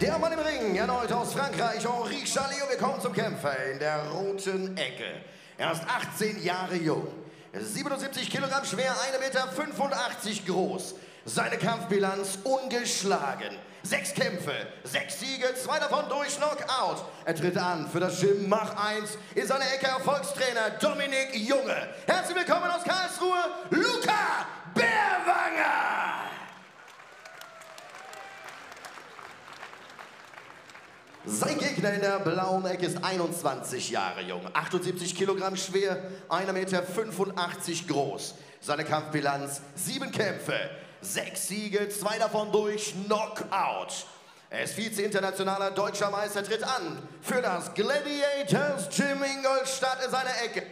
Der Mann im Ring, erneut aus Frankreich, Henri Chalet. Und wir kommen zum Kämpfer in der roten Ecke. Er ist 18 Jahre jung, 77 Kilogramm schwer, 1,85 Meter groß. Seine Kampfbilanz ungeschlagen. Sechs Kämpfe, sechs Siege, zwei davon durch Knockout. Er tritt an für das Gym Mach 1 in seiner Ecke Erfolgstrainer Dominik Junge. Herzlich willkommen aus Karlsruhe, Luca Bärwanger! Sein Gegner in der blauen Ecke ist 21 Jahre jung, 78 Kilogramm schwer, 1,85 Meter groß. Seine Kampfbilanz, sieben Kämpfe, sechs Siege, zwei davon durch Knockout. Er ist Vize-internationaler deutscher Meister, tritt an für das Gladiators Gym Ingolstadt in seiner Ecke.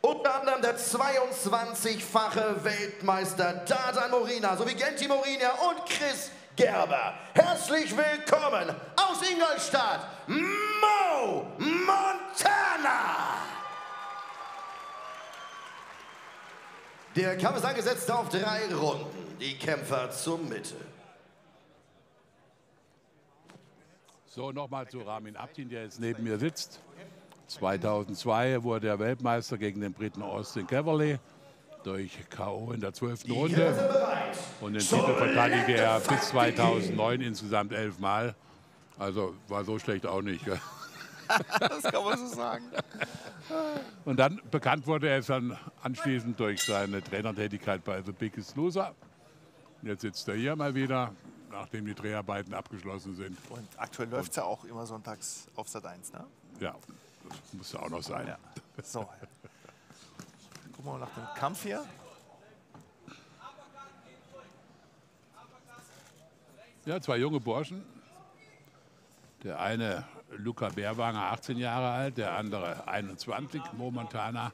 Unter anderem der 22-fache Weltmeister Dardan Morina sowie Genti Morina und Chris Gerber. Herzlich willkommen aus Ingolstadt, Mo Montana! Der Kampf ist angesetzt auf drei Runden. Die Kämpfer zur Mitte. So, nochmal zu Ramin Abdin, der jetzt neben mir sitzt. 2002 wurde er Weltmeister gegen den Briten Austin Caverley durch K.O. in der 12. Runde. Und den Titel verteidigte er bis 2009 insgesamt elfmal. Also war so schlecht auch nicht. das kann man so sagen. Und dann bekannt wurde er dann anschließend durch seine Trainertätigkeit bei The Biggest Loser. Jetzt sitzt er hier mal wieder, nachdem die Dreharbeiten abgeschlossen sind. Und aktuell läuft es ja auch immer sonntags auf Sat 1, ne? Ja, das muss ja auch noch sein. Ja. So, Gucken wir mal nach dem Kampf hier. Ja, zwei junge Burschen. Der eine Luca Bärwanger, 18 Jahre alt, der andere 21, Momentana.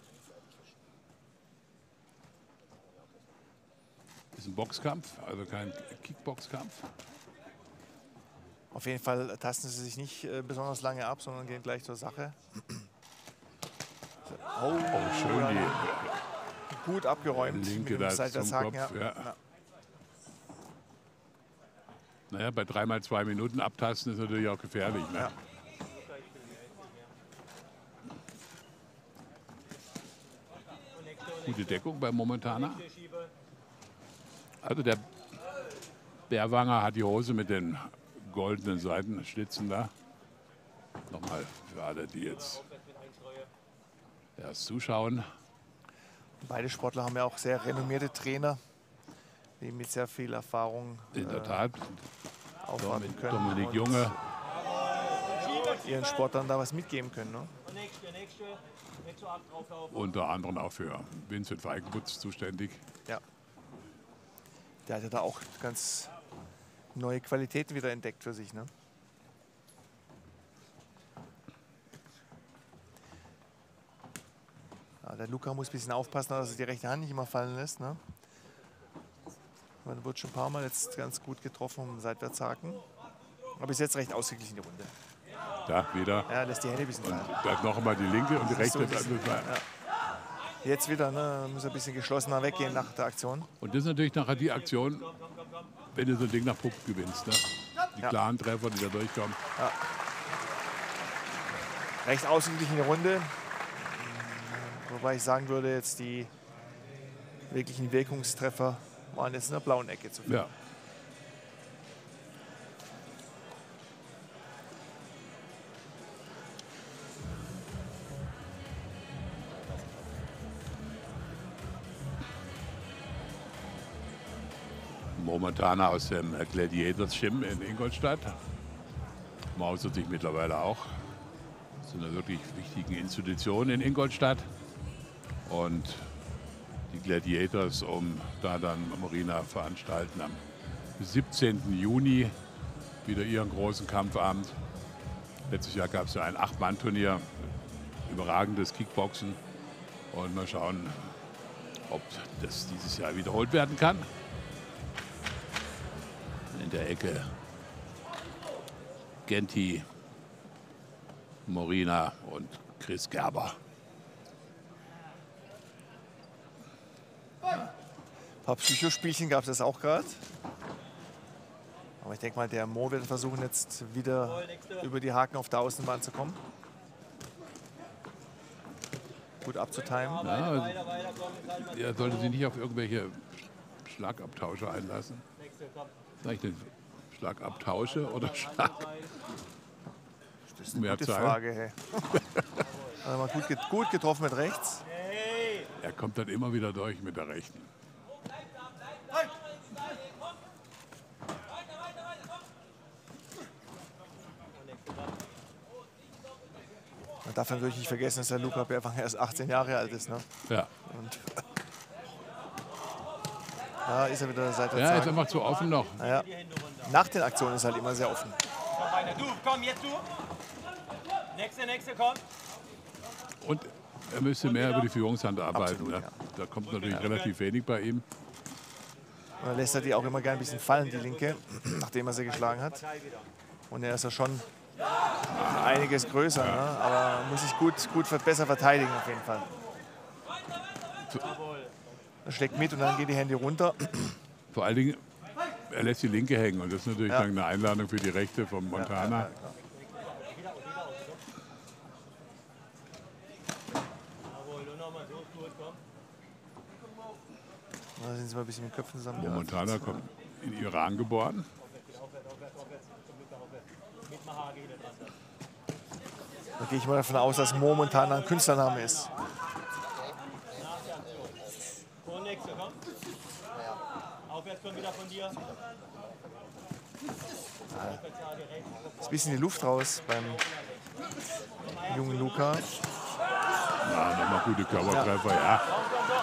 Ist ein Boxkampf, also kein Kickboxkampf. Auf jeden Fall tasten sie sich nicht äh, besonders lange ab, sondern gehen gleich zur Sache. Oh, oh schön die gut abgeräumt. Linke da zum Kopf, ja. Ja. Naja, bei dreimal zwei Minuten abtasten ist natürlich auch gefährlich. Ne? Ja. Gute Deckung bei Momentana. Also der Bärwanger hat die Hose mit den goldenen Seitenschlitzen da. Nochmal für alle, die jetzt erst zuschauen. Beide Sportler haben ja auch sehr renommierte Trainer, die mit sehr viel Erfahrung in der Tat äh, aufwarten können. Dominik Junge. Ihren Sportlern da was mitgeben können. Ne? Unter anderem auch für Vincent Feigenputz zuständig. Ja. Der hat ja da auch ganz neue Qualitäten wieder entdeckt für sich. Ne? Der Luca muss ein bisschen aufpassen, dass er die rechte Hand nicht immer fallen lässt. Ne? Man wird schon ein paar Mal jetzt ganz gut getroffen um Seitwärtshaken. Aber bis jetzt recht ausgeglichene Runde. Da wieder. Ja, lässt die Hände ein bisschen fallen. Da noch einmal die linke und die rechte. So bisschen, ja. Jetzt wieder, ne, muss ein bisschen geschlossener weggehen nach der Aktion. Und das ist natürlich nachher die Aktion, wenn du so ein Ding nach Punkt gewinnst. Ne? Die ja. klaren Treffer, die da durchkommen. Ja. Recht ausgeglichene Runde. Wobei ich sagen würde, jetzt die wirklichen Wirkungstreffer waren jetzt in der blauen Ecke zu finden. Ja. Momentan aus dem Gladiators Gym in Ingolstadt. Mausert sich mittlerweile auch zu einer wirklich wichtigen Institution in Ingolstadt. Und die Gladiators, um da dann Marina veranstalten am 17. Juni wieder ihren großen Kampfabend. Letztes Jahr gab es ja ein Acht-Mann-Turnier, überragendes Kickboxen. Und mal schauen, ob das dieses Jahr wiederholt werden kann. In der Ecke Genti, Morina und Chris Gerber. Ein paar Psychospielchen gab es auch gerade. Aber ich denke mal, der Mo wird versuchen, jetzt wieder über die Haken auf der Außenbahn zu kommen. Gut abzutimen. Ja, er sollte sich nicht auf irgendwelche Schlagabtausche einlassen. Sag ich den Schlagabtausche oder Schlag? Das ist eine gute Mehrzahl. Frage. Hey. also mal gut, gut getroffen mit rechts. Er kommt dann immer wieder durch mit der rechten. Man darf natürlich nicht vergessen, dass der Luca Bärfang erst 18 Jahre alt ist. Ne? Ja, Und da ist er wieder seit der ja ist einfach zu offen noch. Ja. Nach den Aktionen ist er halt immer sehr offen. Du, komm, jetzt du. Nächste, nächste, komm. Und er müsste mehr über die Führungshand arbeiten. Absolut, ne? ja. Da kommt natürlich relativ wenig bei ihm. Und dann lässt er die auch immer gerne ein bisschen fallen, die linke, nachdem er sie geschlagen hat. Und er ist ja schon einiges größer, ne? aber muss sich gut, gut besser verteidigen auf jeden Fall. Er schlägt mit und dann gehen die Hände runter. Vor allen Dingen, er lässt die linke hängen. Und das ist natürlich Ja. dann eine Einladung für die rechte von Montana. Gut, komm. Da sind sie mal ein bisschen mit Köpfen zusammen. Ja. Montana kommt in Iran geboren. Da gehe ich mal davon aus, dass Mo Montana ein Künstlername ist. Ist ein bisschen die Luft raus beim jungen Luca. Ja, nochmal gute Körpertreffer, ja.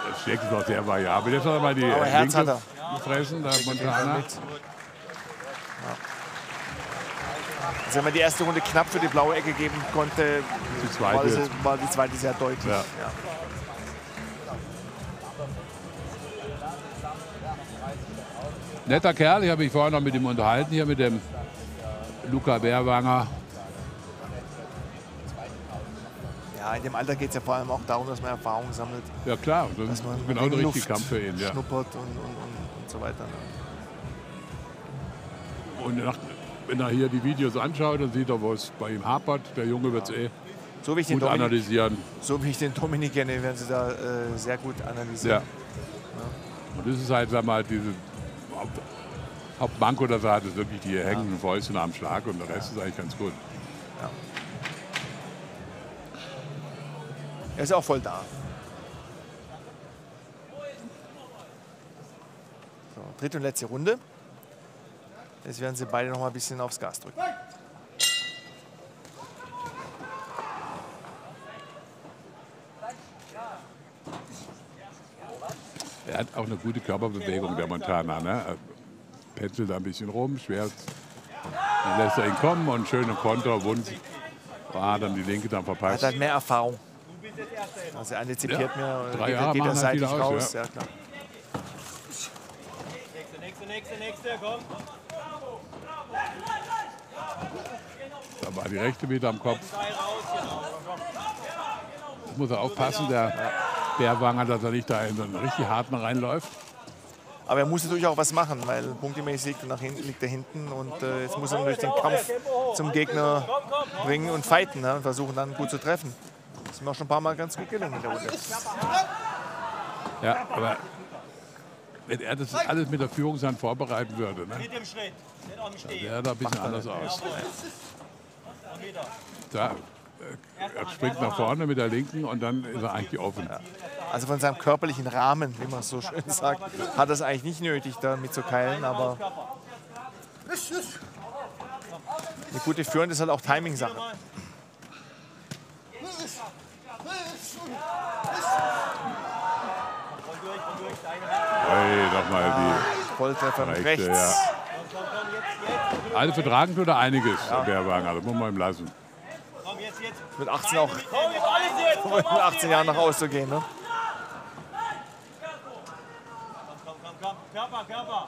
Das Schlägt ist auch sehr variabel. Jetzt hat er mal die Aber Herz linke gefressen, der Montana. Also wenn man die erste Runde knapp für die blaue Ecke geben konnte, Die war, das, war die zweite sehr deutlich. Ja. Ja. Netter Kerl, ich habe mich vorher noch mit ihm unterhalten, hier mit dem Luca Bärwanger. Ja, in dem Alter geht es ja vor allem auch darum, dass man Erfahrung sammelt, Ja klar, das dass ist man genau der richtige Kampf für ihn. Ja. schnuppert und, und, und, und so weiter. Ne? Und nach, wenn er hier die Videos anschaut, dann sieht er, wo es bei ihm hapert. Der Junge wird es eh So wie, ich den gut Dominik, analysieren. so wie ich den Dominik kenne, werden sie da äh, sehr gut Ja. analysieren. Und das ist halt, sag mal, diese Haupt, Hauptmanko, das er hat, ist wirklich die hängenden Fäuste am Schlag und der Rest ist eigentlich ganz gut. Er ist ja auch voll da. So, dritte und letzte Runde. Jetzt werden sie beide noch mal ein bisschen aufs Gas drücken. Er hat auch eine gute Körperbewegung, der Montana. Ne? Er Petzelt da ein bisschen rum, schwer. Dann lässt er ihn kommen und schöne Konter, Wund. Ah, dann die linke dann Er hat verpasst. halt mehr Erfahrung. Also er antizipiert Ja, mehr, drei geht, Jahre geht er halt seitlich viel aus, raus. ja. Ja. klar. Nächste, nächste, nächste, nächste, komm. Da war die rechte wieder am Kopf. Das muss er aufpassen, der Bärwanger, dass er nicht da in so einen richtig harten reinläuft. Aber er muss natürlich auch was machen, weil punktemäßig liegt er, nach hinten, liegt er hinten und äh, jetzt muss er natürlich den Kampf zum Gegner bringen und fighten ne, und versuchen dann gut zu treffen. Das ist mir auch schon ein paar Mal ganz gut gelungen in der Runde. Ja, aber wenn er das alles mit der Führungshand vorbereiten würde, ne, Mit dem Schritt. Nicht Stehen. wäre da ein bisschen anders aus. Da, äh, er springt nach vorne mit der linken und dann ist er eigentlich offen. Also von seinem körperlichen Rahmen, wie man so schön sagt, hat er es eigentlich nicht nötig, da mitzukeilen, aber eine gute Führung ist halt auch Timing-Sache. Hey, nochmal Volltreffer mit die rechte, rechts. ja. Alle vertragen tut er einiges, der Bärwanger, das muss man ihm lassen. Komm, jetzt, jetzt. Mit 18 auch alles mit 18 Jahren nach Hause zu gehen. Ne? Komm, komm, komm. Körper, Körper.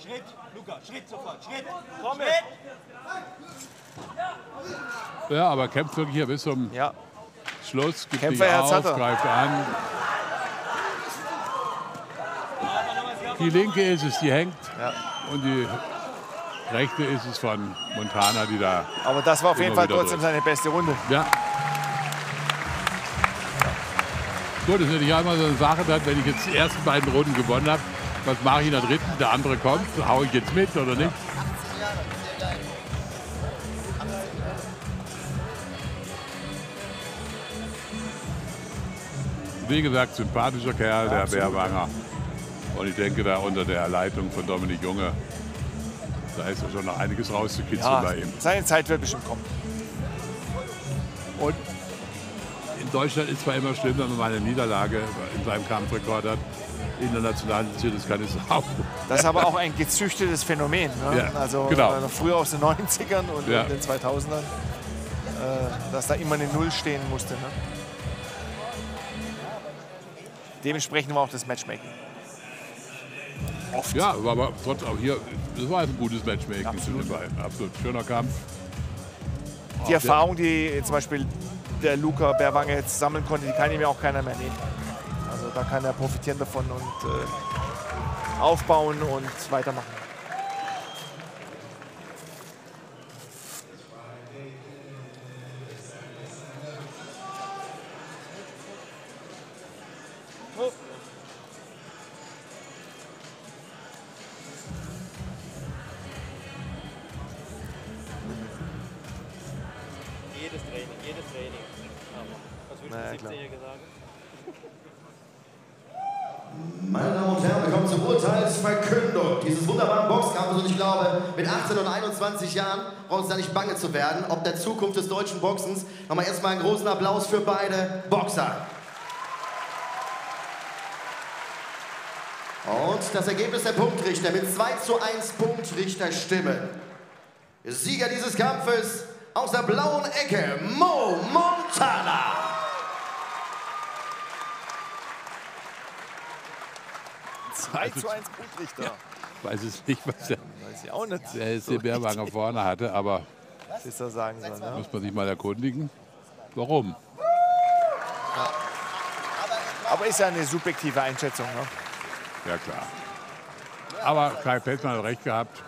Schritt, Luca, Schritt sofort, Schritt. Komm Schritt. Ja, aber kämpft wirklich hier bis zum Ja, Schluss, gibt Kämpferherz auf, hat er. greift an. Die linke ist es, die hängt. Ja. Und die rechte ist es von Montana, die da. Aber das war auf jeden Fall trotzdem durch. seine beste Runde. Ja. Gut, das ist natürlich immer so eine Sache, dass, wenn ich jetzt die ersten beiden Runden gewonnen habe, was mache ich in der dritten? Der andere kommt, hau ich jetzt mit oder nicht? Wie gesagt, sympathischer Kerl, der Bärwanger. Und ich denke, da unter der Leitung von Dominik Junge, da ist ja schon noch einiges rauszukitzeln Ja, bei ihm. seine Zeit wird bestimmt kommen. Und in Deutschland ist zwar immer schlimm, wenn man mal eine Niederlage in seinem Kampfrekord hat. International interessiert es keine Sau. Das ist aber auch ein gezüchtetes Phänomen. Ne? Ja, also genau. äh, früher aus den 90ern und Ja. in den 2000ern, äh, dass da immer eine Null stehen musste. Ne? Dementsprechend war auch das Matchmaking. Oft. Ja, aber, aber trotzdem auch hier, das war ein gutes Matchmaking Absolut. Absolut schöner Kampf. Die Erfahrung, die zum Beispiel der Luca Berwanger jetzt sammeln konnte, die kann ihm ja auch keiner mehr nehmen. Also da kann er profitieren davon und äh, aufbauen und weitermachen. Jedes klar. 17-Jährige sagen? Meine Damen und Herren, wir kommen zur Urteilsverkündung dieses wunderbaren Boxkampfes. Und ich glaube, mit 18 und 21 Jahren braucht es da nicht bange zu werden, ob der Zukunft des deutschen Boxens. Nochmal erstmal einen großen Applaus für beide Boxer. Und das Ergebnis der Punktrichter mit 2 zu 1 Punktrichterstimmen. Sieger dieses Kampfes aus der blauen Ecke, Mo Montana. 2 zu 1 Punktrichter. Ich weiß es nicht, was der, Weiß ich auch nicht. der jetzt den Bärwanger vorne hatte, aber Was ich da sagen soll. Ne? muss man sich mal erkundigen. Warum? Aber ist ja eine subjektive Einschätzung. Ne? Ja, klar. Aber Kai Pelzmann hat recht gehabt.